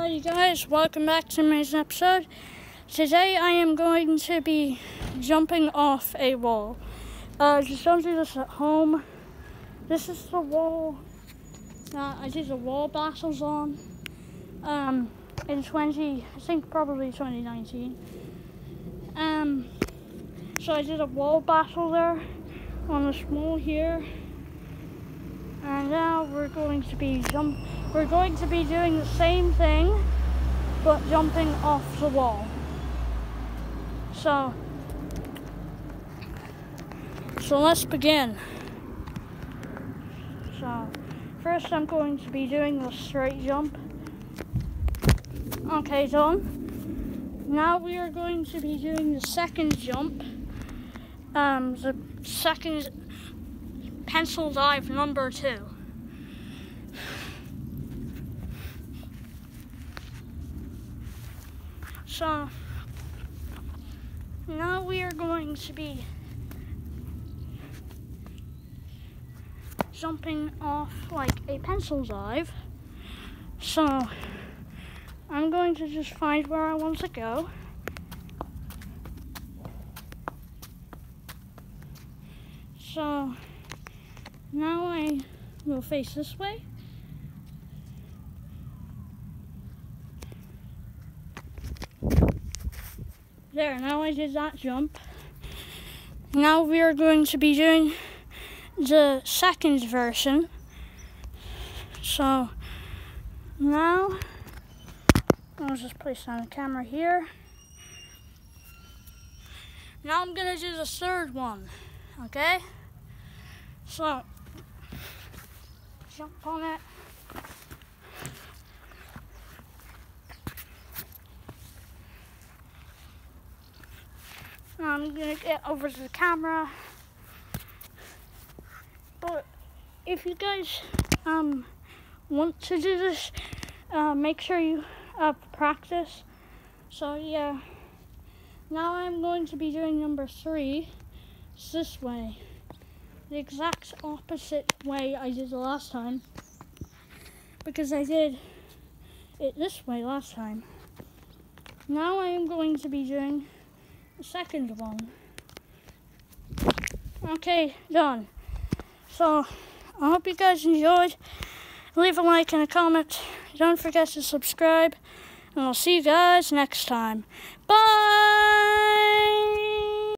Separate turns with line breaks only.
Alrighty guys, welcome back to my episode. Today I am going to be jumping off a wall. Uh, just don't do this at home. This is the wall that I did the wall battles on um, in 20, I think probably 2019. Um, so I did a wall battle there on the wall here. And now we're going to be jump. We're going to be doing the same thing, but jumping off the wall. So, so let's begin. So, first I'm going to be doing the straight jump. Okay, done. Now we are going to be doing the second jump. Um, the second pencil dive number two. So now we are going to be jumping off like a pencil dive. So I'm going to just find where I want to go. So now I will face this way. There, now I did that jump. Now we are going to be doing the second version. So now I'll just place on the camera here. Now I'm gonna do the third one, okay? So jump on it. I'm gonna get over to the camera. But if you guys um, want to do this, uh, make sure you uh, practice. So yeah, now I'm going to be doing number three. It's this way the exact opposite way I did the last time because I did it this way last time. Now I am going to be doing second one. Okay, done. So, I hope you guys enjoyed. Leave a like and a comment. Don't forget to subscribe. And I'll see you guys next time. Bye!